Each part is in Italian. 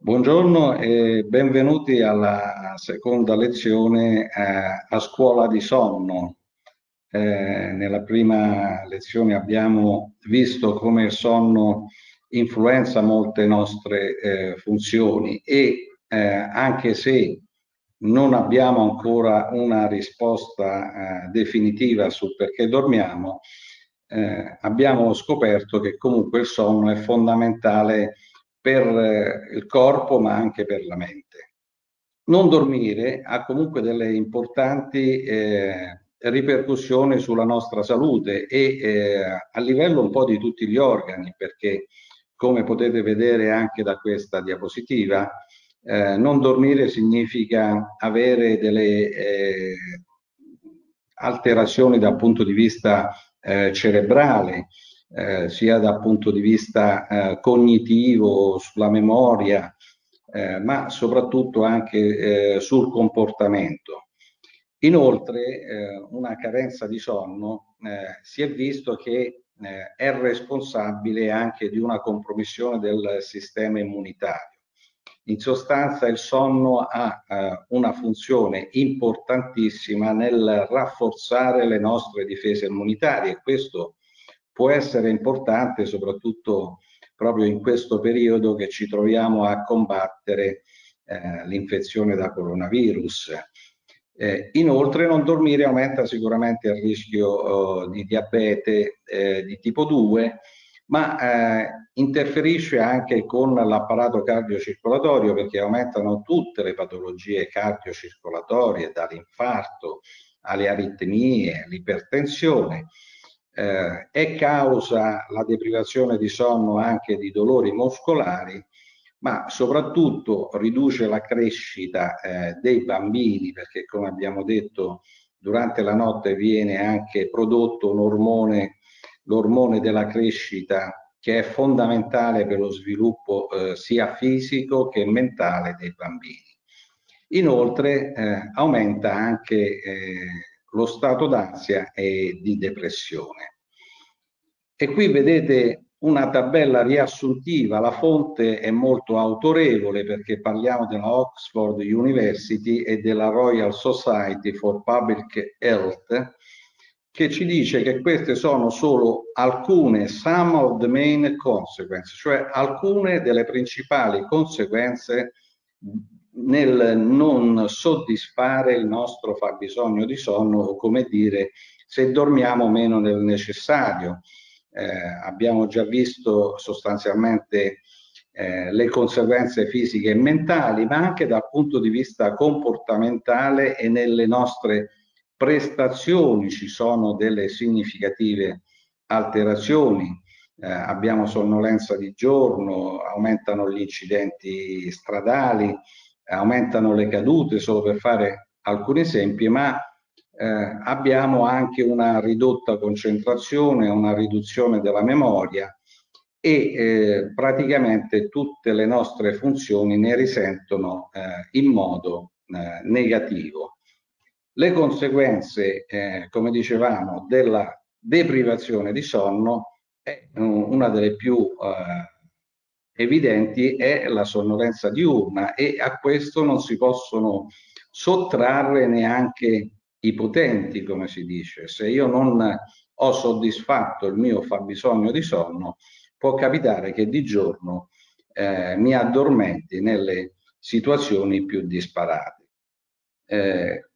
Buongiorno e benvenuti alla seconda lezione eh, a scuola di sonno. Eh, nella prima lezione abbiamo visto come il sonno influenza molte nostre eh, funzioni e eh, anche se non abbiamo ancora una risposta eh, definitiva su perché dormiamo, eh, abbiamo scoperto che comunque il sonno è fondamentale per eh, il corpo ma anche per la mente. Non dormire ha comunque delle importanti eh, ripercussioni sulla nostra salute e eh, a livello un po' di tutti gli organi perché come potete vedere anche da questa diapositiva eh, non dormire significa avere delle eh, alterazioni dal punto di vista eh, cerebrale eh, sia dal punto di vista eh, cognitivo, sulla memoria, eh, ma soprattutto anche eh, sul comportamento. Inoltre, eh, una carenza di sonno si è visto che è responsabile anche di una compromissione del sistema immunitario. In sostanza il sonno ha eh, una funzione importantissima nel rafforzare le nostre difese immunitarie e questo può essere importante soprattutto proprio in questo periodo che ci troviamo a combattere eh, l'infezione da coronavirus. Eh, inoltre non dormire aumenta sicuramente il rischio oh, di diabete eh, di tipo 2, ma eh, interferisce anche con l'apparato cardiocircolatorio perché aumentano tutte le patologie cardiocircolatorie, dall'infarto alle aritmie, all'ipertensione eh, è causa la deprivazione di sonno anche di dolori muscolari, ma soprattutto riduce la crescita eh, dei bambini, perché come abbiamo detto durante la notte viene anche prodotto un ormone, l'ormone della crescita, che è fondamentale per lo sviluppo eh, sia fisico che mentale dei bambini. Inoltre eh, aumenta anche eh, lo stato d'ansia e di depressione. E qui vedete una tabella riassuntiva, la fonte è molto autorevole perché parliamo della Oxford University e della Royal Society for Public Health che ci dice che queste sono solo alcune, some of the main consequences, cioè alcune delle principali conseguenze nel non soddisfare il nostro fabbisogno di sonno o come dire se dormiamo meno del necessario. Eh, abbiamo già visto sostanzialmente eh, le conseguenze fisiche e mentali, ma anche dal punto di vista comportamentale e nelle nostre prestazioni ci sono delle significative alterazioni. Eh, abbiamo sonnolenza di giorno, aumentano gli incidenti stradali, aumentano le cadute, solo per fare alcuni esempi, ma eh, abbiamo anche una ridotta concentrazione, una riduzione della memoria e eh, praticamente tutte le nostre funzioni ne risentono eh, in modo eh, negativo. Le conseguenze, eh, come dicevamo, della deprivazione di sonno è una delle più eh, evidenti è la sonnolenza diurna e a questo non si possono sottrarre neanche i potenti, come si dice. Se io non ho soddisfatto il mio fabbisogno di sonno, può capitare che di giorno eh, mi addormenti nelle situazioni più disparate. Eh,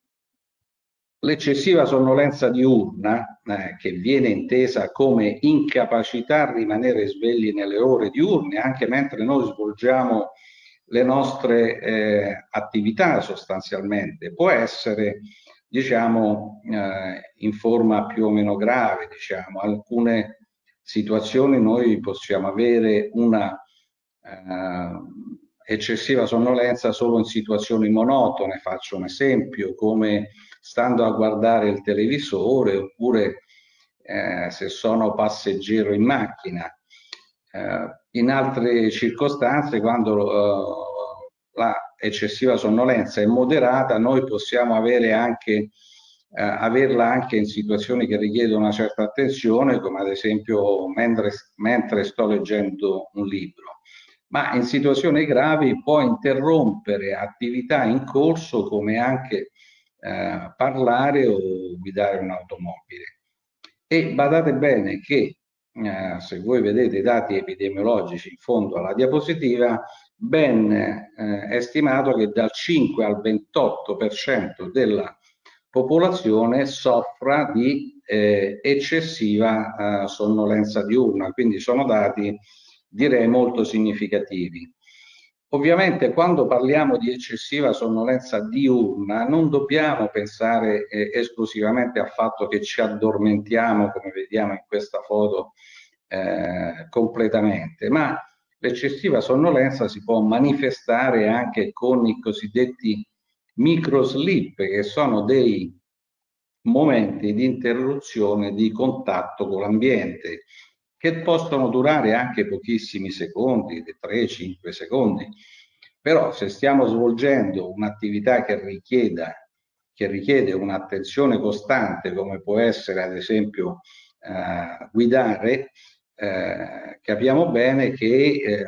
L'eccessiva sonnolenza diurna, eh, che viene intesa come incapacità a rimanere svegli nelle ore diurne, anche mentre noi svolgiamo le nostre eh, attività sostanzialmente, può essere diciamo eh, in forma più o meno grave, diciamo, alcune situazioni noi possiamo avere una eh, eccessiva sonnolenza solo in situazioni monotone, faccio un esempio, come stando a guardare il televisore oppure eh, se sono passeggero in macchina. Eh, in altre circostanze, quando eh, la eccessiva sonnolenza è moderata, noi possiamo avere anche, eh, averla anche in situazioni che richiedono una certa attenzione, come ad esempio mentre, mentre sto leggendo un libro. ma in situazioni gravi può interrompere attività in corso come anche eh, parlare o guidare un'automobile. E badate bene che eh, se voi vedete i dati epidemiologici in fondo alla diapositiva, ben eh, è stimato che dal 5 al 28% della popolazione soffra di eh, eccessiva eh, sonnolenza diurna, quindi sono dati direi molto significativi. Ovviamente quando parliamo di eccessiva sonnolenza diurna non dobbiamo pensare eh, esclusivamente al fatto che ci addormentiamo, come vediamo in questa foto, eh, completamente, ma l'eccessiva sonnolenza si può manifestare anche con i cosiddetti microslip, che sono dei momenti di interruzione di contatto con l'ambiente, che possono durare anche pochissimi secondi, 3-5 secondi. Però se stiamo svolgendo un'attività che richieda che richiede un'attenzione costante, come può essere ad esempio eh, guidare, eh, capiamo bene che eh,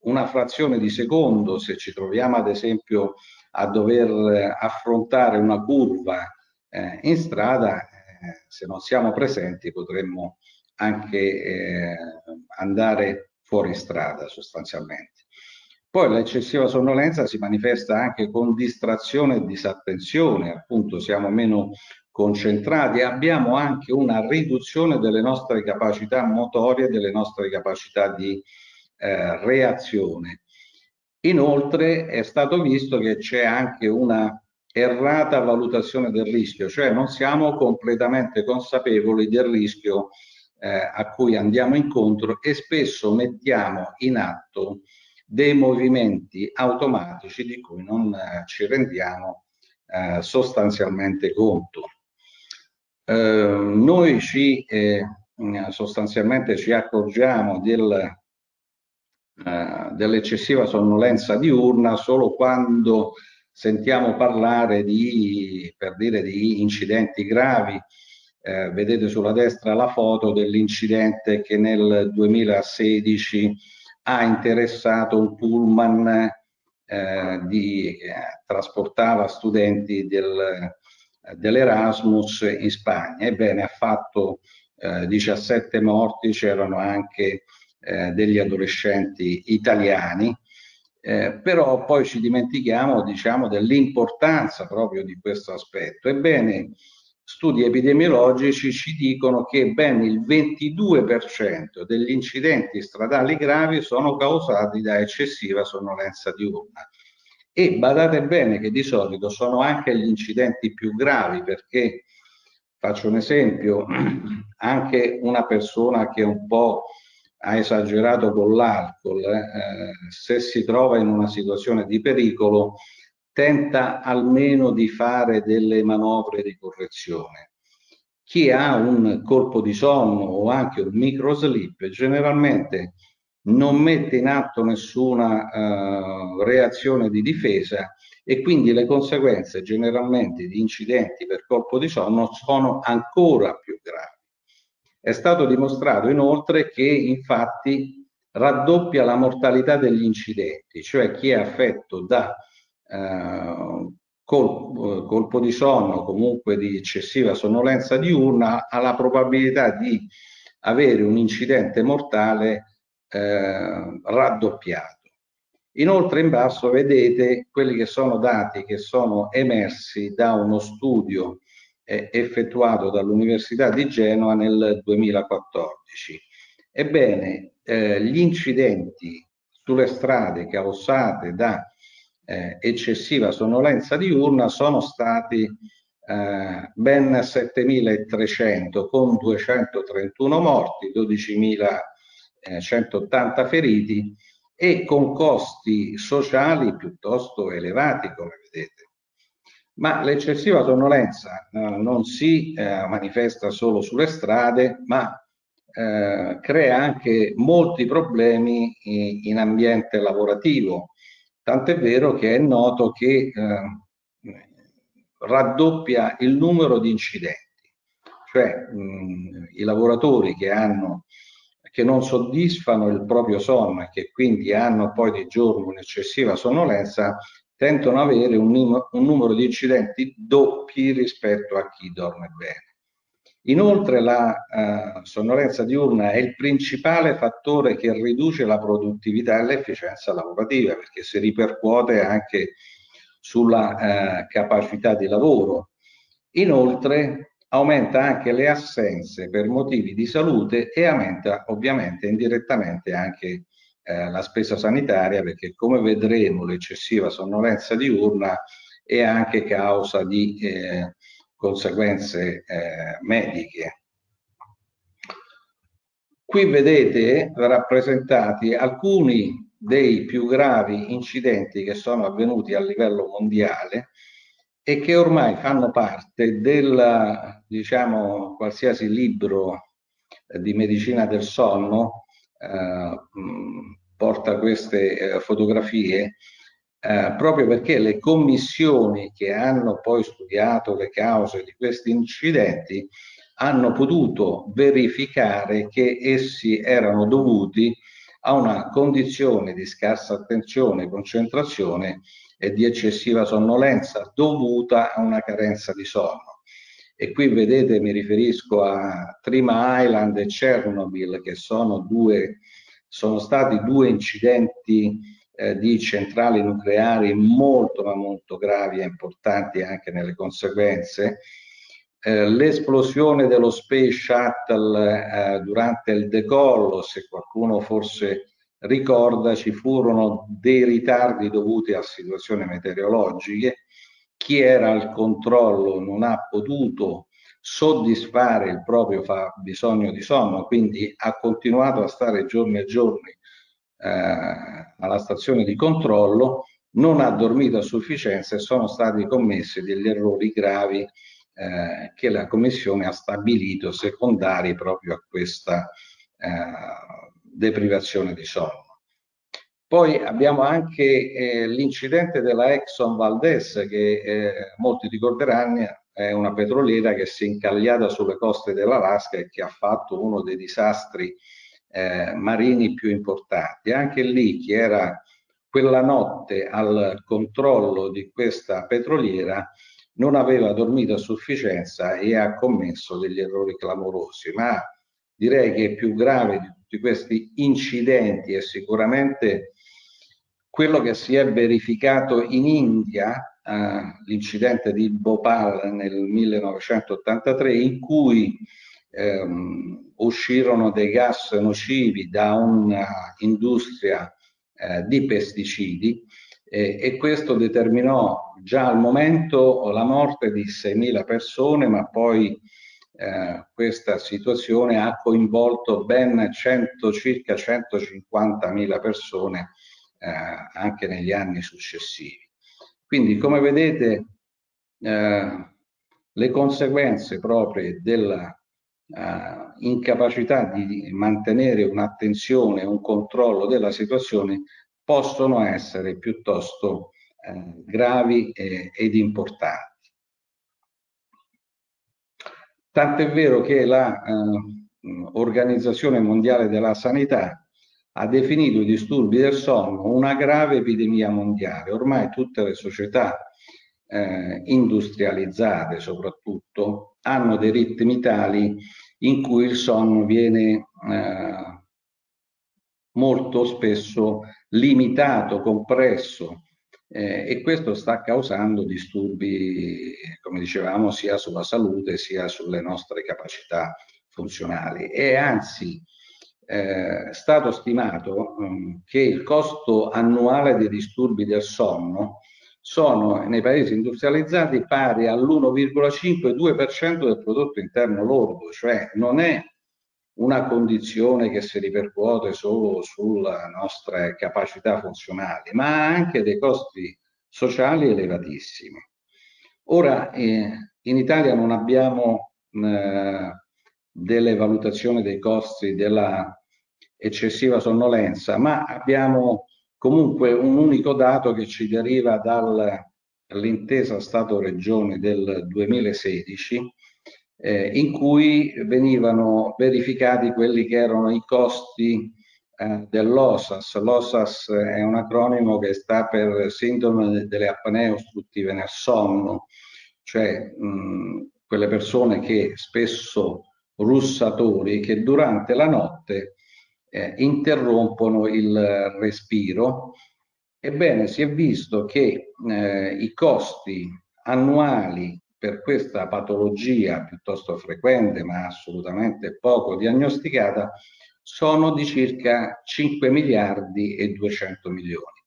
una frazione di secondo, se ci troviamo ad esempio a dover affrontare una curva eh, in strada, eh, se non siamo presenti potremmo anche eh, andare fuori strada sostanzialmente. Poi l'eccessiva sonnolenza si manifesta anche con distrazione e disattenzione, appunto siamo meno concentrati, abbiamo anche una riduzione delle nostre capacità motorie, delle nostre capacità di eh, reazione. Inoltre è stato visto che c'è anche una errata valutazione del rischio, cioè non siamo completamente consapevoli del rischio eh, a cui andiamo incontro e spesso mettiamo in atto dei movimenti automatici di cui non eh, ci rendiamo eh, sostanzialmente conto. Eh, noi ci eh, sostanzialmente ci accorgiamo del, eh, dell'eccessiva sonnolenza diurna solo quando sentiamo parlare di, per dire, di incidenti gravi eh, vedete sulla destra la foto dell'incidente che nel 2016 ha interessato un pullman eh, di, che trasportava studenti del, dell'Erasmus in Spagna. Ebbene, ha fatto eh, 17 morti, c'erano anche eh, degli adolescenti italiani. Eh, però poi ci dimentichiamo diciamo, dell'importanza proprio di questo aspetto. Ebbene, studi epidemiologici ci dicono che ben il 22% degli incidenti stradali gravi sono causati da eccessiva sonnolenza diurna. E badate bene che di solito sono anche gli incidenti più gravi perché, faccio un esempio, anche una persona che un po' ha esagerato con l'alcol, eh, se si trova in una situazione di pericolo, tenta almeno di fare delle manovre di correzione. Chi ha un colpo di sonno o anche un micro slip generalmente non mette in atto nessuna uh, reazione di difesa e quindi le conseguenze generalmente di incidenti per colpo di sonno sono ancora più gravi. È stato dimostrato inoltre che infatti raddoppia la mortalità degli incidenti, cioè chi è affetto da eh, colpo, colpo di sonno, comunque di eccessiva sonnolenza diurna, ha la probabilità di avere un incidente mortale eh, raddoppiato. Inoltre in basso vedete quelli che sono dati che sono emersi da uno studio eh, effettuato dall'Università di Genova nel 2014. Ebbene, eh, gli incidenti sulle strade causate da eh, eccessiva sonnolenza diurna sono stati eh, ben 7.300 con 231 morti, 12.180 feriti e con costi sociali piuttosto elevati come vedete. Ma l'eccessiva sonnolenza eh, non si eh, manifesta solo sulle strade, ma eh, crea anche molti problemi in, in ambiente lavorativo, Tant'è vero che è noto che eh, raddoppia il numero di incidenti, cioè mh, i lavoratori che, hanno, che non soddisfano il proprio sonno e che quindi hanno poi di giorno un'eccessiva sonnolenza tendono ad avere un, un numero di incidenti doppi rispetto a chi dorme bene. Inoltre la eh, sonnolenza diurna è il principale fattore che riduce la produttività e l'efficienza lavorativa perché si ripercuote anche sulla eh, capacità di lavoro. Inoltre aumenta anche le assenze per motivi di salute e aumenta ovviamente indirettamente anche eh, la spesa sanitaria perché come vedremo l'eccessiva sonnolenza diurna è anche causa di eh, conseguenze eh, mediche. Qui vedete rappresentati alcuni dei più gravi incidenti che sono avvenuti a livello mondiale e che ormai fanno parte del, diciamo, qualsiasi libro di medicina del sonno eh, porta queste eh, fotografie eh, proprio perché le commissioni che hanno poi studiato le cause di questi incidenti hanno potuto verificare che essi erano dovuti a una condizione di scarsa attenzione, concentrazione e di eccessiva sonnolenza dovuta a una carenza di sonno. E qui vedete mi riferisco a Trima Island e Chernobyl che sono, due, sono stati due incidenti eh, di centrali nucleari molto ma molto gravi e importanti anche nelle conseguenze. Eh, l'esplosione dello Space Shuttle eh, durante il decollo, se qualcuno forse ricorda, ci furono dei ritardi dovuti a situazioni meteorologiche. Chi era al controllo non ha potuto soddisfare il proprio bisogno di sonno, quindi ha continuato a stare giorni e giorni alla stazione di controllo, non ha dormito a sufficienza e sono stati commessi degli errori gravi eh, che la Commissione ha stabilito secondari proprio a questa eh, deprivazione di sonno. Poi abbiamo anche eh, l'incidente della Exxon Valdez che eh, molti ricorderanno è una petroliera che si è incagliata sulle coste dell'Alaska e che ha fatto uno dei disastri eh, marini più importanti. Anche lì chi era quella notte al controllo di questa petroliera non aveva dormito a sufficienza e ha commesso degli errori clamorosi, ma direi che è più grave di tutti questi incidenti è sicuramente quello che si è verificato in India, eh, l'incidente di Bhopal nel 1983, in cui ehm, uscirono dei gas nocivi da un'industria eh, di pesticidi eh, e questo determinò già al momento la morte di 6.000 persone, ma poi eh, questa situazione ha coinvolto ben 100, circa 150.000 persone eh, anche negli anni successivi. Quindi come vedete eh, le conseguenze proprie della eh, incapacità di mantenere un'attenzione e un controllo della situazione possono essere piuttosto eh, gravi eh, ed importanti. Tant'è vero che l'Organizzazione eh, Mondiale della Sanità ha definito i disturbi del sonno una grave epidemia mondiale. Ormai tutte le società eh, industrializzate soprattutto hanno dei ritmi tali in cui il sonno viene eh, molto spesso limitato, compresso eh, e questo sta causando disturbi, come dicevamo, sia sulla salute sia sulle nostre capacità funzionali. E anzi, è eh, stato stimato mh, mm, che il costo annuale dei disturbi del sonno sono nei paesi industrializzati pari all'1,5-2% del prodotto interno lordo, cioè non è una condizione che si ripercuote solo sulle nostre capacità funzionali, ma ha anche dei costi sociali elevatissimi. Ora, eh, in Italia non abbiamo eh, delle valutazioni dei costi della eccessiva sonnolenza, ma abbiamo Comunque un unico dato che ci deriva dall'intesa Stato-Regioni del 2016 eh, in cui venivano verificati quelli che erano i costi eh, dell'OSAS. L'OSAS è un acronimo che sta per sindrome delle apnee ostruttive nel sonno, cioè mh, quelle persone che spesso russatori che durante la notte eh, interrompono il respiro. Ebbene, si è visto che eh, i costi annuali per questa patologia piuttosto frequente ma assolutamente poco diagnosticata sono di circa 5 miliardi e 200 milioni.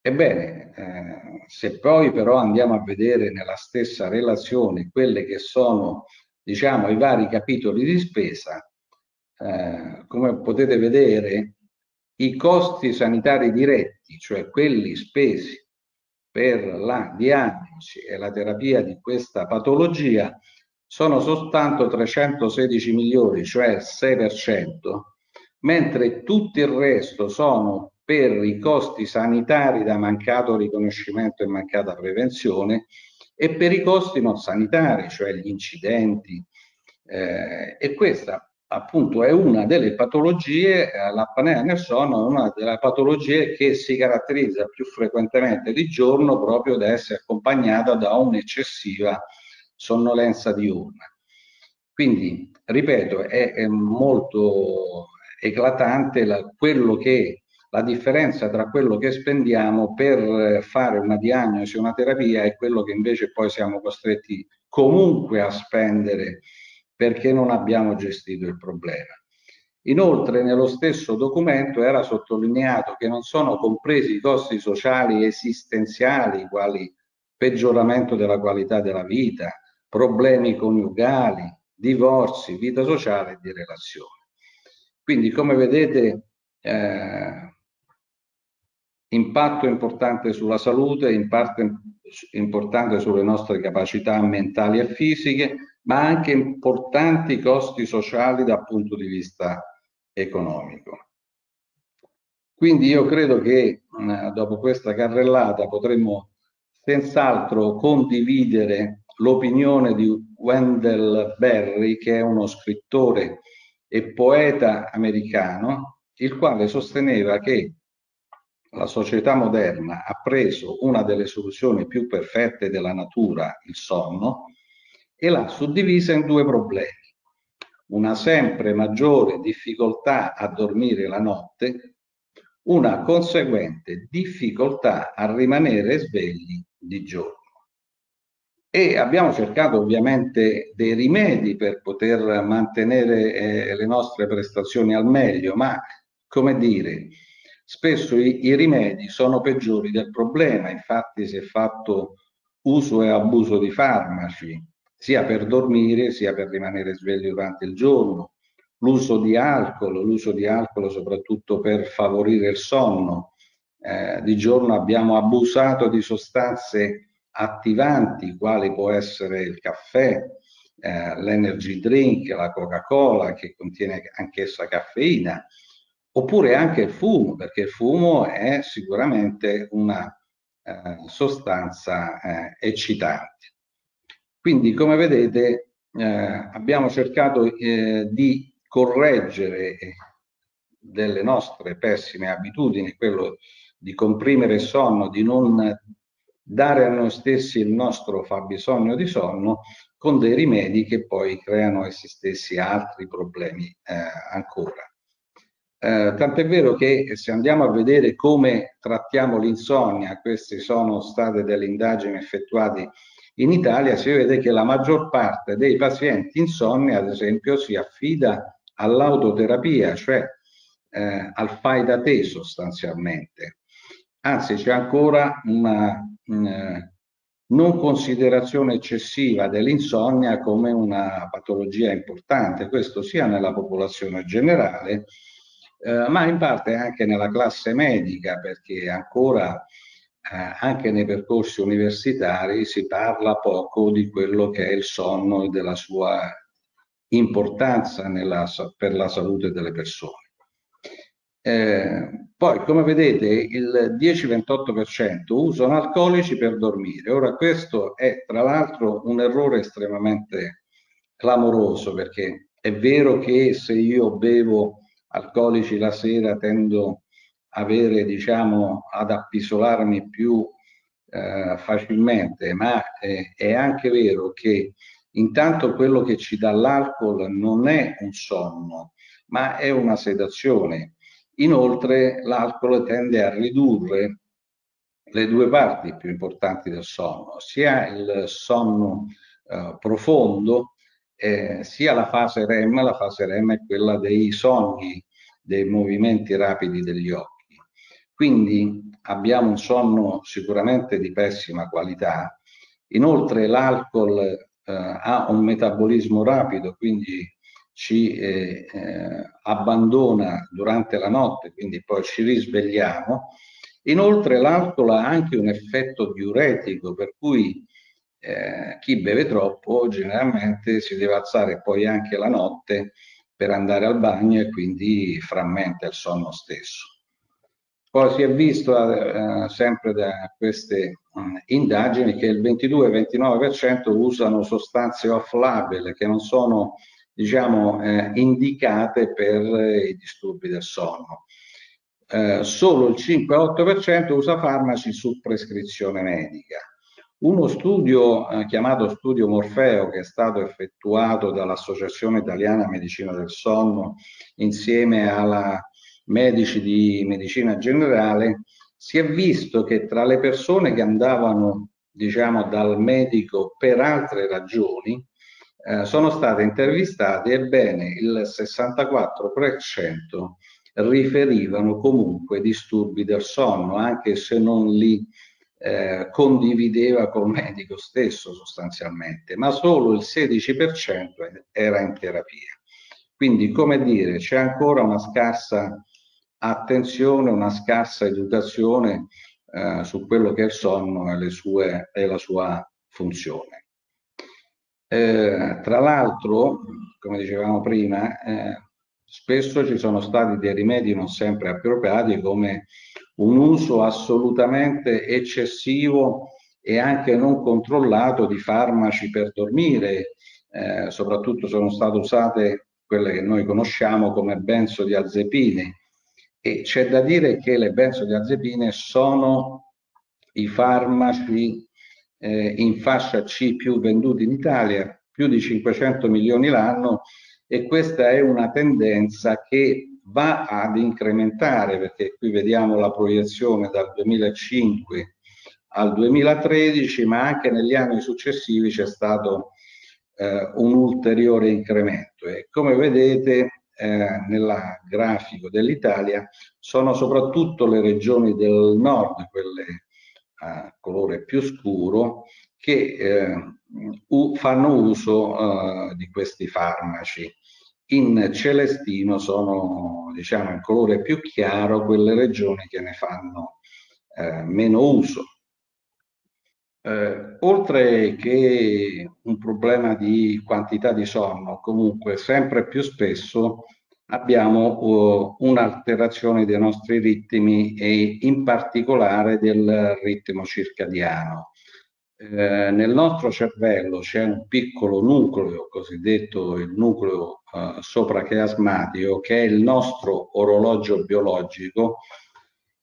Ebbene, eh, se poi però andiamo a vedere nella stessa relazione quelle che sono, diciamo, i vari capitoli di spesa, eh, come potete vedere, i costi sanitari diretti, cioè quelli spesi per la diagnosi e la terapia di questa patologia, sono soltanto 316 milioni, cioè il 6%, mentre tutto il resto sono per i costi sanitari da mancato riconoscimento e mancata prevenzione e per i costi non sanitari, cioè gli incidenti. Eh, e questa appunto è una delle patologie, eh, l'apnea nel sonno è una delle patologie che si caratterizza più frequentemente di giorno proprio da essere accompagnata da un'eccessiva sonnolenza diurna. Quindi, ripeto, è, è molto eclatante la, quello che la differenza tra quello che spendiamo per fare una diagnosi, una terapia e quello che invece poi siamo costretti comunque a spendere perché non abbiamo gestito il problema. Inoltre nello stesso documento era sottolineato che non sono compresi i costi sociali esistenziali quali peggioramento della qualità della vita, problemi coniugali, divorzi, vita sociale e di relazione. Quindi come vedete eh, impatto importante sulla salute, impatto importante sulle nostre capacità mentali e fisiche, ma anche importanti costi sociali dal punto di vista economico. Quindi io credo che eh, dopo questa carrellata potremmo senz'altro condividere l'opinione di Wendell Berry, che è uno scrittore e poeta americano, il quale sosteneva che la società moderna ha preso una delle soluzioni più perfette della natura, il sonno, e l'ha suddivisa in due problemi. Una sempre maggiore difficoltà a dormire la notte, una conseguente difficoltà a rimanere svegli di giorno. E abbiamo cercato ovviamente dei rimedi per poter mantenere eh, le nostre prestazioni al meglio, ma come dire, spesso i, i rimedi sono peggiori del problema, infatti si è fatto uso e abuso di farmaci, sia per dormire sia per rimanere svegli durante il giorno, l'uso di alcol, l'uso di alcol soprattutto per favorire il sonno. Eh, di giorno abbiamo abusato di sostanze attivanti, quali può essere il caffè, eh, l'energy drink, la Coca-Cola che contiene anch'essa caffeina, oppure anche il fumo, perché il fumo è sicuramente una eh, sostanza eh, eccitante. Quindi, come vedete, eh, abbiamo cercato eh, di correggere eh, delle nostre pessime abitudini, quello di comprimere il sonno, di non dare a noi stessi il nostro fabbisogno di sonno con dei rimedi che poi creano essi stessi altri problemi eh, ancora. Eh, tant'è vero che se andiamo a vedere come trattiamo l'insonnia, queste sono state delle indagini effettuate in Italia, si vede che la maggior parte dei pazienti insonni, ad esempio, si affida all'autoterapia, cioè eh, al fai da te sostanzialmente. Anzi, c'è ancora una eh, non considerazione eccessiva dell'insonnia come una patologia importante, questo sia nella popolazione generale, eh, ma in parte anche nella classe medica, perché ancora eh, anche nei percorsi universitari si parla poco di quello che è il sonno e della sua importanza nella, per la salute delle persone. Eh, poi, come vedete, il 10-28% usano alcolici per dormire. Ora, questo è tra l'altro un errore estremamente clamoroso perché è vero che se io bevo alcolici la sera tendo avere, diciamo, ad appisolarmi più eh, facilmente, ma eh, è anche vero che intanto quello che ci dà l'alcol non è un sonno, ma è una sedazione. Inoltre l'alcol tende a ridurre le due parti più importanti del sonno, sia il sonno eh, profondo, eh, sia la fase REM, la fase REM è quella dei sogni, dei movimenti rapidi degli occhi. Quindi abbiamo un sonno sicuramente di pessima qualità. Inoltre l'alcol eh, ha un metabolismo rapido, quindi ci eh, eh, abbandona durante la notte, quindi poi ci risvegliamo. Inoltre l'alcol ha anche un effetto diuretico, per cui eh, chi beve troppo generalmente si deve alzare poi anche la notte per andare al bagno e quindi frammenta il sonno stesso. Poi si è visto eh, sempre da queste mh, mm, indagini che il 22-29% usano sostanze off-label che non sono diciamo, eh, indicate per eh, i disturbi del sonno. Eh, solo il 5-8% usa farmaci su prescrizione medica. Uno studio eh, chiamato studio Morfeo che è stato effettuato dall'Associazione Italiana Medicina del Sonno insieme alla medici di medicina generale, si è visto che tra le persone che andavano diciamo dal medico per altre ragioni eh, sono state intervistate ebbene il 64% riferivano comunque disturbi del sonno anche se non li eh, condivideva col medico stesso sostanzialmente ma solo il 16% era in terapia. Quindi come dire c'è ancora una scarsa attenzione, una scarsa educazione eh, su quello che è il sonno e, sue, e la sua funzione. Eh, tra l'altro, come dicevamo prima, eh, spesso ci sono stati dei rimedi non sempre appropriati come un uso assolutamente eccessivo e anche non controllato di farmaci per dormire, eh, soprattutto sono state usate quelle che noi conosciamo come benzodiazepine, e c'è da dire che le benzodiazepine sono i farmaci eh, in fascia C più venduti in Italia, più di 500 milioni l'anno e questa è una tendenza che va ad incrementare perché qui vediamo la proiezione dal 2005 al 2013 ma anche negli anni successivi c'è stato eh, un ulteriore incremento. E come vedete eh, nel grafico dell'Italia sono soprattutto le regioni del nord, quelle a colore più scuro, che eh, fanno uso eh, di questi farmaci. In celestino sono, diciamo, in colore più chiaro quelle regioni che ne fanno eh, meno uso. Eh, oltre che un problema di quantità di sonno, comunque sempre più spesso abbiamo uh, un'alterazione dei nostri ritmi e in particolare del ritmo circadiano. Eh, nel nostro cervello c'è un piccolo nucleo, cosiddetto il nucleo uh, soprachiasmatico, che è il nostro orologio biologico,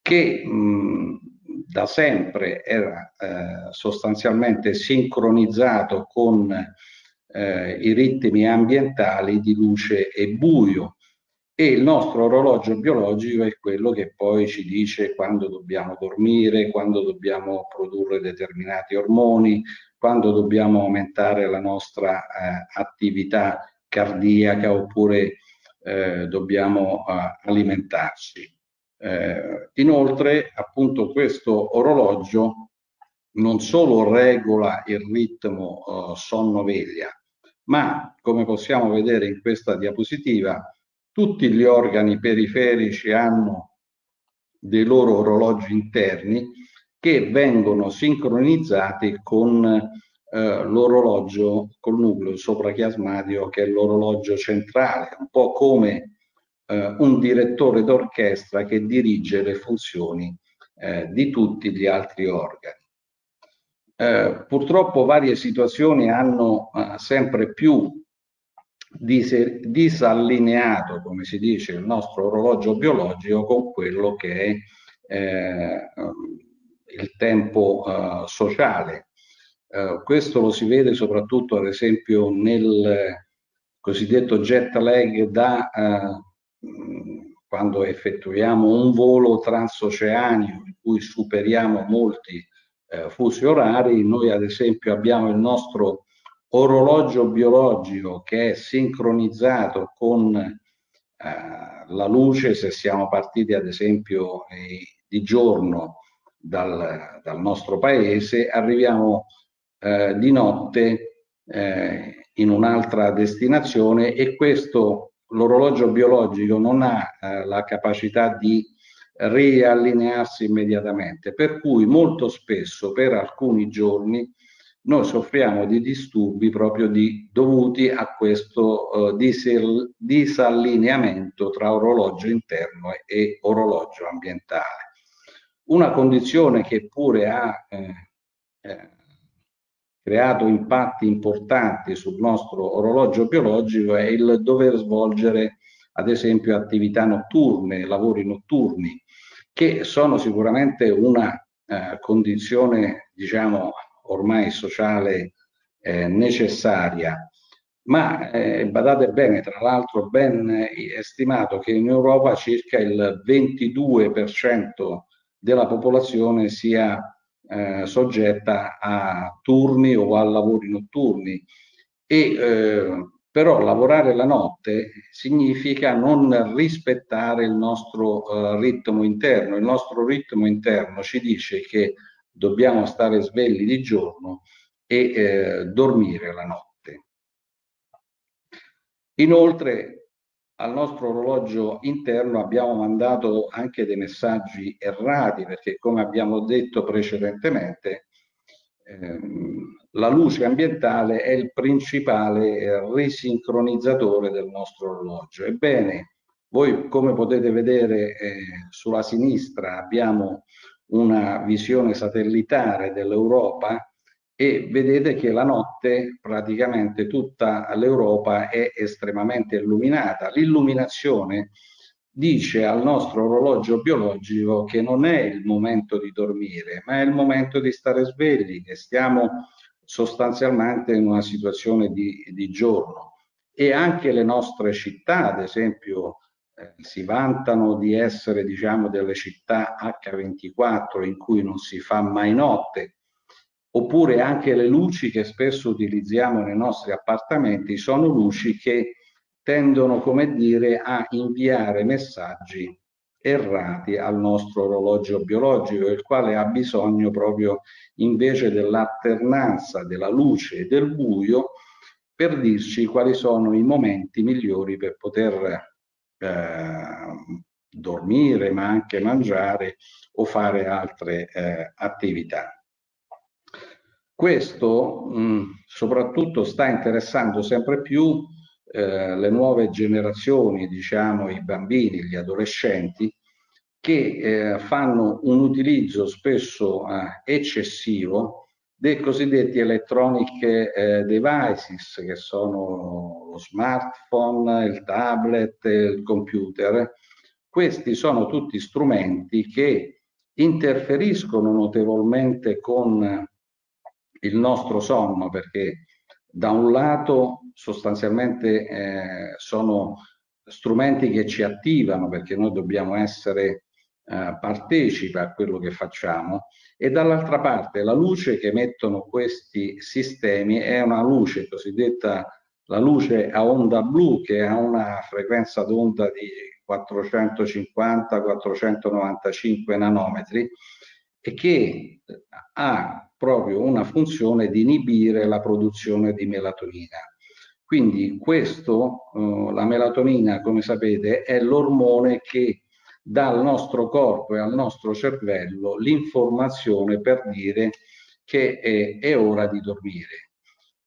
che mh, da sempre era eh, sostanzialmente sincronizzato con eh, i ritmi ambientali di luce e buio e il nostro orologio biologico è quello che poi ci dice quando dobbiamo dormire, quando dobbiamo produrre determinati ormoni, quando dobbiamo aumentare la nostra eh, attività cardiaca oppure eh, dobbiamo eh, alimentarci. Eh, inoltre, appunto, questo orologio non solo regola il ritmo eh, sonno-veglia, ma come possiamo vedere in questa diapositiva, tutti gli organi periferici hanno dei loro orologi interni che vengono sincronizzati con eh, l'orologio col nucleo soprachiasmatico che è l'orologio centrale, un po' come eh, un direttore d'orchestra che dirige le funzioni eh, di tutti gli altri organi. Eh, purtroppo varie situazioni hanno eh, sempre più disallineato, come si dice, il nostro orologio biologico con quello che è eh, il tempo eh, sociale. Eh, questo lo si vede soprattutto, ad esempio, nel cosiddetto jet lag da eh, quando effettuiamo un volo transoceanico in cui superiamo molti eh, fusi orari, noi ad esempio abbiamo il nostro orologio biologico che è sincronizzato con eh, la luce, se siamo partiti ad esempio eh, di giorno dal, dal, nostro paese, arriviamo eh, di notte eh, in un'altra destinazione e questo l'orologio biologico non ha eh, la capacità di riallinearsi immediatamente, per cui molto spesso per alcuni giorni noi soffriamo di disturbi proprio di, dovuti a questo eh, disel, disallineamento tra orologio interno e orologio ambientale. Una condizione che pure ha eh, eh, creato impatti importanti sul nostro orologio biologico è il dover svolgere ad esempio attività notturne, lavori notturni, che sono sicuramente una eh, condizione, diciamo, ormai sociale eh, necessaria. Ma eh, badate bene, tra l'altro ben stimato che in Europa circa il 22% della popolazione sia eh, soggetta a turni o a lavori notturni e eh, però lavorare la notte significa non rispettare il nostro uh, ritmo interno. Il nostro ritmo interno ci dice che dobbiamo stare svegli di giorno e eh, dormire la notte. Inoltre al nostro orologio interno abbiamo mandato anche dei messaggi errati perché come abbiamo detto precedentemente ehm, la luce ambientale è il principale eh, risincronizzatore del nostro orologio. Ebbene, voi come potete vedere eh, sulla sinistra abbiamo una visione satellitare dell'Europa e vedete che la notte praticamente tutta l'Europa è estremamente illuminata. L'illuminazione dice al nostro orologio biologico che non è il momento di dormire, ma è il momento di stare svegli, che stiamo sostanzialmente in una situazione di, di giorno. E anche le nostre città, ad esempio, eh, si vantano di essere, diciamo, delle città H24 in cui non si fa mai notte, oppure anche le luci che spesso utilizziamo nei nostri appartamenti sono luci che tendono, come dire, a inviare messaggi errati al nostro orologio biologico, il quale ha bisogno proprio invece dell'alternanza della luce e del buio per dirci quali sono i momenti migliori per poter eh, dormire, ma anche mangiare o fare altre eh, attività. Questo mh, soprattutto sta interessando sempre più eh, le nuove generazioni, diciamo i bambini, gli adolescenti, che eh, fanno un utilizzo spesso eh, eccessivo dei cosiddetti electronic eh, devices, che sono lo smartphone, il tablet, il computer. Questi sono tutti strumenti che interferiscono notevolmente con il nostro sonno, perché da un lato sostanzialmente eh, sono strumenti che ci attivano perché noi dobbiamo essere eh, partecipi a quello che facciamo e dall'altra parte la luce che emettono questi sistemi è una luce cosiddetta la luce a onda blu che ha una frequenza d'onda di 450-495 nanometri e che ha proprio una funzione di inibire la produzione di melatonina. Quindi questo, eh, la melatonina, come sapete, è l'ormone che dà al nostro corpo e al nostro cervello l'informazione per dire che è, è, ora di dormire.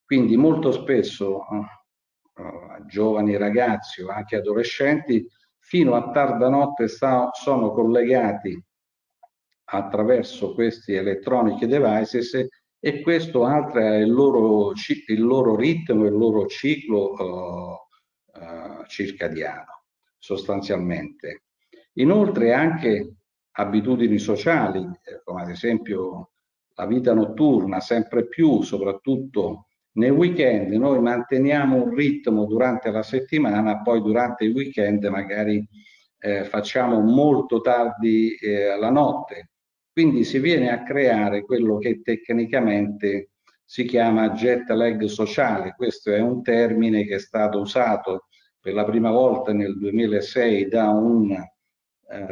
Quindi molto spesso eh, eh giovani ragazzi o anche adolescenti fino a tarda notte sono collegati attraverso questi electronic devices e questo altera il loro, il loro ritmo, il loro ciclo uh, eh, circadiano, sostanzialmente. Inoltre anche abitudini sociali, eh, come ad esempio la vita notturna, sempre più, soprattutto nei weekend, noi manteniamo un ritmo durante la settimana, poi durante il weekend magari eh, facciamo molto tardi eh, la notte. Quindi si viene a creare quello che tecnicamente si chiama jet lag sociale. Questo è un termine che è stato usato per la prima volta nel 2006 da un eh,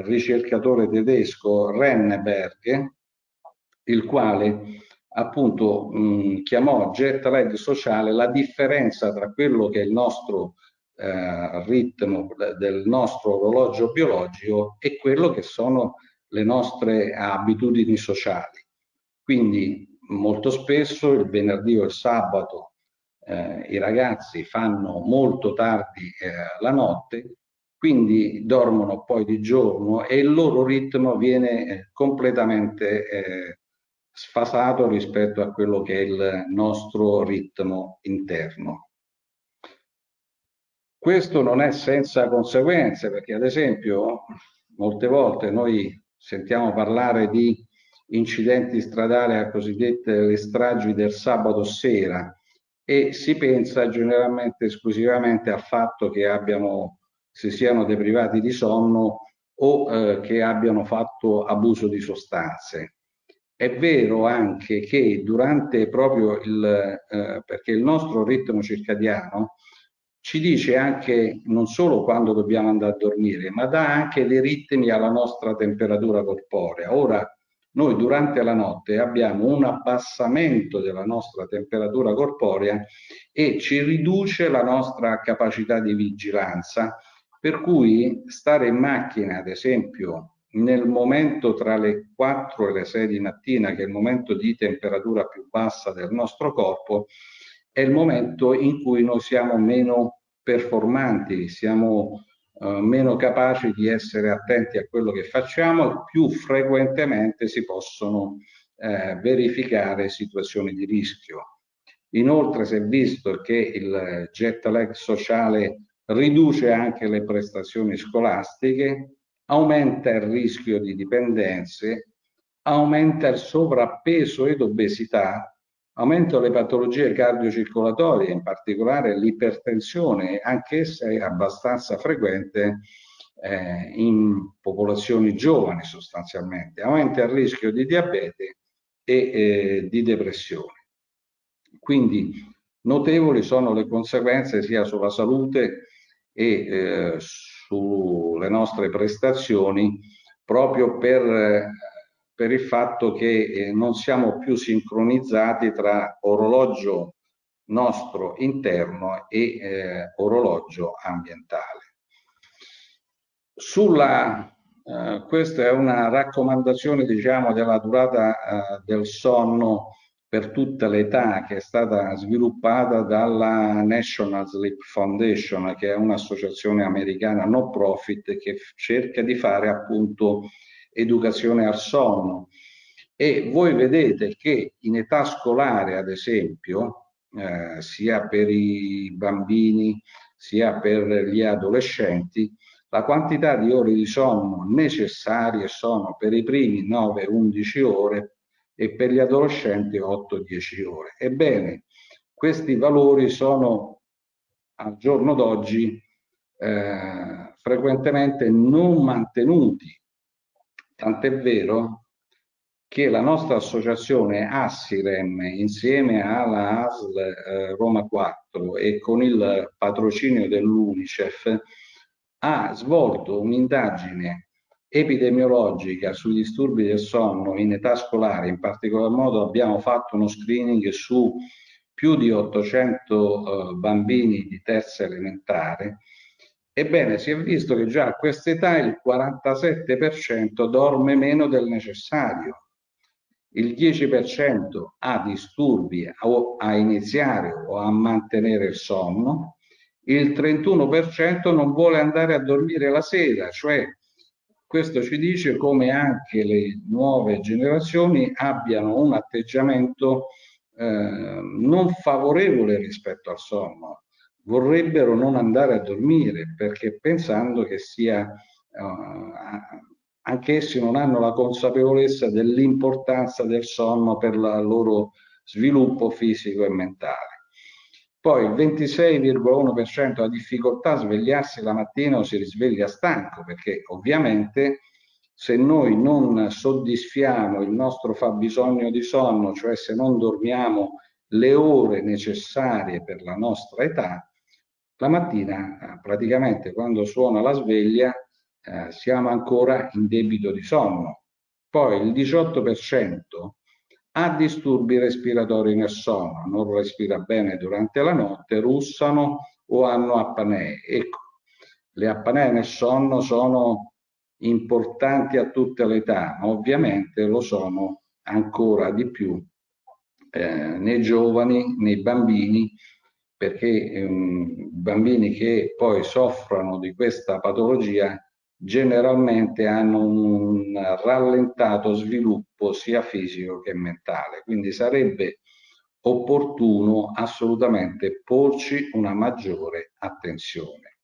ricercatore tedesco Renneberg, il quale appunto mh, chiamò jet lag sociale la differenza tra quello che è il nostro eh, ritmo del nostro orologio biologico e quello che sono le nostre abitudini sociali. Quindi molto spesso il venerdì o il sabato eh, i ragazzi fanno molto tardi eh, la notte quindi dormono poi di giorno e il loro ritmo viene eh, completamente eh, sfasato rispetto a quello che è il nostro ritmo interno. Questo non è senza conseguenze perché ad esempio molte volte noi sentiamo parlare di incidenti stradali a cosiddette le stragi del sabato sera e si pensa generalmente esclusivamente al fatto che abbiano si siano deprivati di sonno o eh, che abbiano fatto abuso di sostanze. È vero anche che durante proprio il, eh, perché il nostro ritmo circadiano ci dice anche non solo quando dobbiamo andare a dormire, ma dà anche dei ritmi alla nostra temperatura corporea. Ora, noi durante la notte abbiamo un abbassamento della nostra temperatura corporea e ci riduce la nostra capacità di vigilanza per cui stare in macchina, ad esempio, nel momento tra le 4 e le 6 di mattina, che è il momento di temperatura più bassa del nostro corpo, è il momento in cui noi siamo meno performanti, siamo uh, meno capaci di essere attenti a quello che facciamo e più frequentemente si possono eh, verificare situazioni di rischio. Inoltre si è visto che il jet lag sociale riduce anche le prestazioni scolastiche, aumenta il rischio di dipendenze, aumenta il sovrappeso ed obesità, aumenta le patologie cardiocircolatorie, in particolare l'ipertensione, anch'essa è abbastanza frequente eh, in popolazioni giovani sostanzialmente, aumenta il rischio di diabete e eh, di depressione. Quindi notevoli sono le conseguenze sia sulla salute e eh, sulle nostre prestazioni proprio per, per il fatto che eh, non siamo più sincronizzati tra orologio nostro interno e eh, orologio ambientale. Sulla, eh, questa è una raccomandazione diciamo, della durata eh, del sonno per tutta l'età che è stata sviluppata dalla National Sleep Foundation, che è un'associazione americana no profit che cerca di fare appunto educazione al sonno. E voi vedete che in età scolare, ad esempio, eh, sia per i bambini sia per gli adolescenti, la quantità di ore di sonno necessarie sono per i primi 9-11 ore e per gli adolescenti 8-10 ore. Ebbene, questi valori sono al giorno d'oggi eh, frequentemente non mantenuti, tant'è vero che la nostra associazione Assirem insieme alla ASL eh, Roma 4 e con il patrocinio dell'UNICEF ha svolto un'indagine epidemiologica sui disturbi del sonno in età scolare, in particolar modo abbiamo fatto uno screening su più di 800 eh, bambini di terza elementare, ebbene si è visto che già a questa età il 47% dorme meno del necessario, il 10% ha disturbi a iniziare o a mantenere il sonno, il 31% non vuole andare a dormire la sera, cioè questo ci dice come anche le nuove generazioni abbiano un atteggiamento eh, non favorevole rispetto al sonno. Vorrebbero non andare a dormire perché pensando che sia uh, anch'essi non hanno la consapevolezza dell'importanza del sonno per il loro sviluppo fisico e mentale. Poi il 26,1% ha difficoltà a svegliarsi la mattina o si risveglia stanco perché ovviamente se noi non soddisfiamo il nostro fabbisogno di sonno, cioè se non dormiamo le ore necessarie per la nostra età, la mattina eh, praticamente quando suona la sveglia eh, siamo ancora in debito di sonno. Poi il 18% ha disturbi respiratori nel sonno, non respira bene durante la notte, russano o hanno apnee. Ecco, le apnee nel sonno sono importanti a tutte le età, ma ovviamente lo sono ancora di più eh, nei giovani, nei bambini, perché ehm, bambini che poi soffrono di questa patologia generalmente hanno un rallentato sviluppo sia fisico che mentale. Quindi sarebbe opportuno assolutamente porci una maggiore attenzione.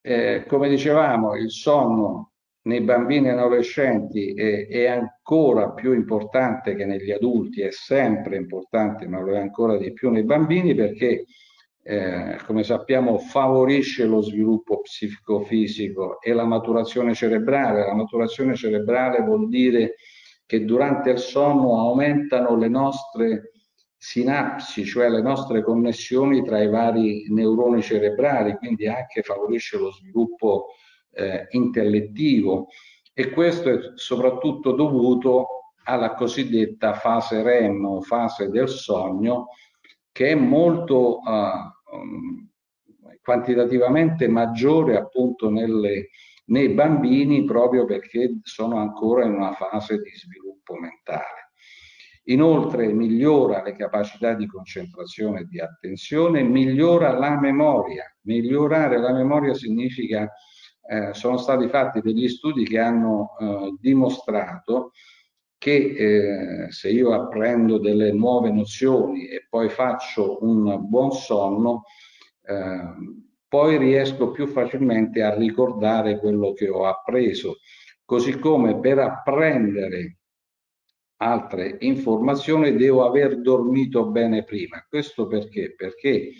Eh, come dicevamo, il sonno nei bambini e adolescenti è, è, ancora più importante che negli adulti, è sempre importante, ma lo è ancora di più nei bambini perché, eh, come sappiamo, favorisce lo sviluppo psicofisico e la maturazione cerebrale. La maturazione cerebrale vuol dire che durante il sonno aumentano le nostre sinapsi, cioè le nostre connessioni tra i vari neuroni cerebrali, quindi anche favorisce lo sviluppo eh, intellettivo e questo è soprattutto dovuto alla cosiddetta fase REM fase del sogno che è molto uh, um, quantitativamente maggiore appunto nelle, nei bambini proprio perché sono ancora in una fase di sviluppo mentale. Inoltre migliora le capacità di concentrazione e di attenzione, migliora la memoria. Migliorare la memoria significa, eh, sono stati fatti degli studi che hanno eh, dimostrato che eh, se io apprendo delle nuove nozioni e poi faccio un buon sonno, eh, poi riesco più facilmente a ricordare quello che ho appreso. Così come per apprendere altre informazioni devo aver dormito bene prima. Questo perché? Perché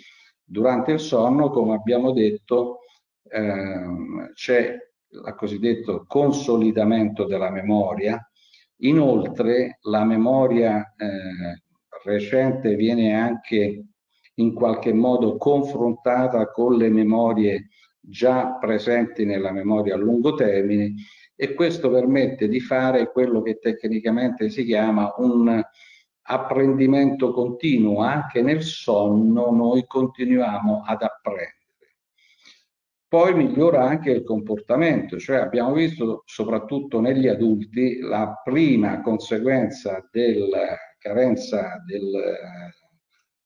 durante il sonno, come abbiamo detto, ehm, c'è il cosiddetto consolidamento della memoria. Inoltre la memoria eh, recente viene anche in qualche modo confrontata con le memorie già presenti nella memoria a lungo termine e questo permette di fare quello che tecnicamente si chiama un apprendimento continuo, anche nel sonno noi continuiamo ad apprendere. Poi migliora anche il comportamento, cioè abbiamo visto soprattutto negli adulti la prima conseguenza della carenza del,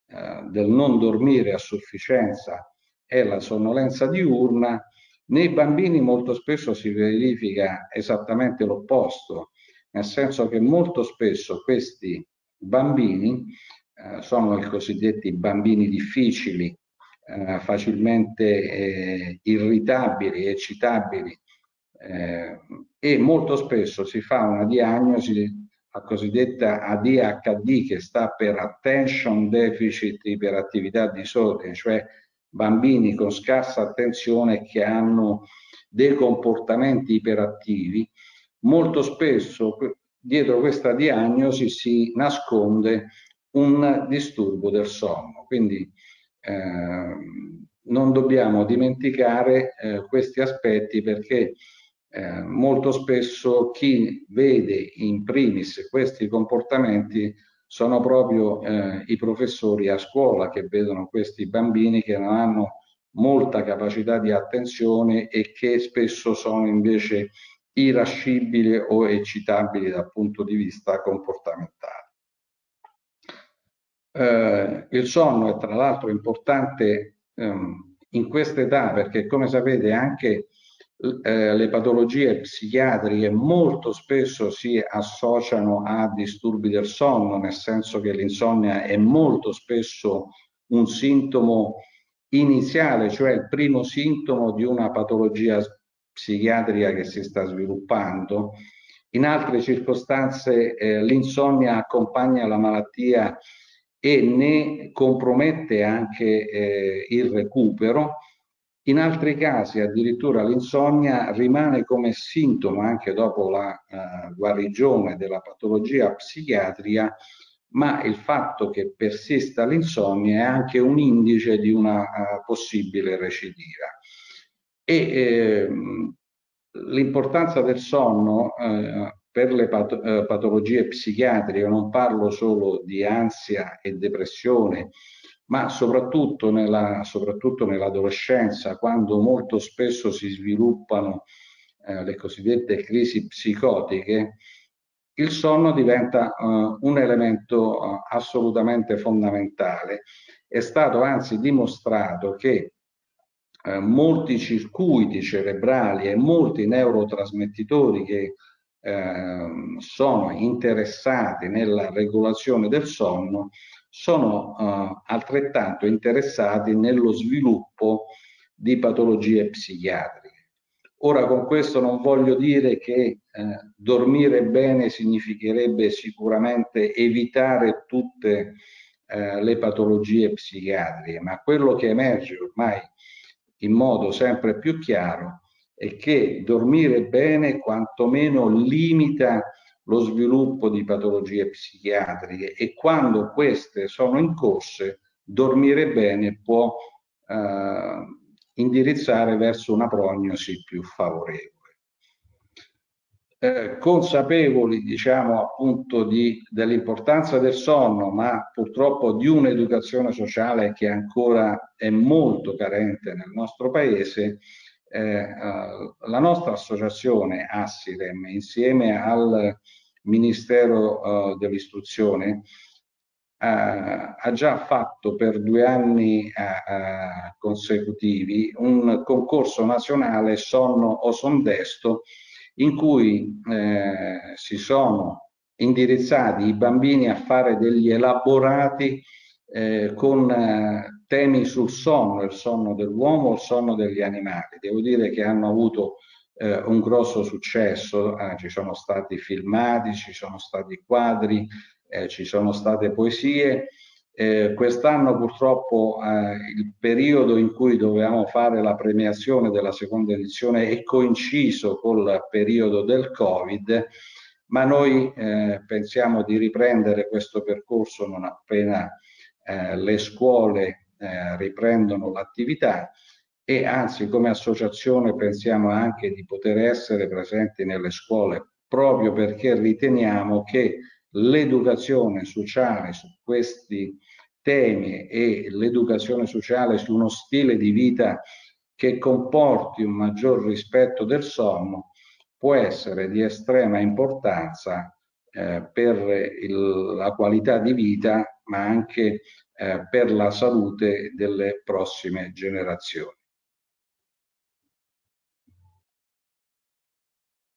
eh, del non dormire a sufficienza è la sonnolenza diurna. Nei bambini molto spesso si verifica esattamente l'opposto, nel senso che molto spesso questi bambini eh, sono i cosiddetti bambini difficili, eh, facilmente eh, irritabili, eccitabili eh, e molto spesso si fa una diagnosi la cosiddetta ADHD che sta per Attention Deficit Iperattività Disorder, cioè bambini con scarsa attenzione che hanno dei comportamenti iperattivi, molto spesso dietro questa diagnosi si nasconde un disturbo del sonno. Quindi non dobbiamo dimenticare eh, questi aspetti perché eh, molto spesso chi vede in primis questi comportamenti sono proprio eh, i professori a scuola che vedono questi bambini che non hanno molta capacità di attenzione e che spesso sono invece irascibili o eccitabili dal punto di vista comportamentale. Eh, il sonno è tra l'altro importante ehm, in questa età perché come sapete anche eh, le patologie psichiatriche molto spesso si associano a disturbi del sonno, nel senso che l'insonnia è molto spesso un sintomo iniziale, cioè il primo sintomo di una patologia psichiatrica che si sta sviluppando. In altre circostanze eh, l'insonnia accompagna la malattia e ne compromette anche eh, il recupero. In altri casi addirittura l'insonnia rimane come sintomo anche dopo la eh, guarigione della patologia psichiatrica, ma il fatto che persista l'insonnia è anche un indice di una uh, possibile recidiva. E ehm, l'importanza del sonno eh, per le pat eh, patologie psichiatriche, non parlo solo di ansia e depressione, ma soprattutto, nella, soprattutto nell'adolescenza, quando molto spesso si sviluppano eh, le cosiddette crisi psicotiche, il sonno diventa uh, un elemento uh, assolutamente fondamentale. È stato anzi dimostrato che uh, molti circuiti cerebrali e molti neurotrasmettitori che ehm, sono interessati nella regolazione del sonno sono altrettanto interessati nello sviluppo di patologie psichiatriche. Ora con questo non voglio dire che eh, dormire bene significherebbe sicuramente evitare tutte eh, le patologie psichiatriche, ma quello che emerge ormai in modo sempre più chiaro è che dormire bene quantomeno limita lo sviluppo di patologie psichiatriche e quando queste sono in corso dormire bene può eh, indirizzare verso una prognosi più favorevole. Eh, consapevoli diciamo appunto di, dell'importanza del sonno ma purtroppo di un'educazione sociale che ancora è molto carente nel nostro paese eh, eh, la nostra associazione Assirem insieme al Ministero eh, dell'Istruzione eh, ha già fatto per due anni eh, consecutivi un concorso nazionale sonno o sondesto in cui si sono indirizzati i bambini a fare degli elaborati con temi sul sonno, il sonno dell'uomo, il sonno degli animali. Devo dire che hanno avuto eh, un grosso successo, ah, ci sono stati filmati, ci sono stati quadri, eh, ci sono state poesie. Eh, quest'anno purtroppo eh, il periodo in cui dovevamo fare la premiazione della seconda edizione è coinciso col periodo del Covid, ma noi eh, pensiamo di riprendere questo percorso non appena eh, le scuole eh, riprendono l'attività e anzi come associazione pensiamo anche di poter essere presenti nelle scuole proprio perché riteniamo che l'educazione sociale su questi temi e l'educazione sociale su uno stile di vita che comporti un maggior rispetto del sonno può essere di estrema importanza eh, per il, la qualità di vita ma anche eh, per la salute delle prossime generazioni.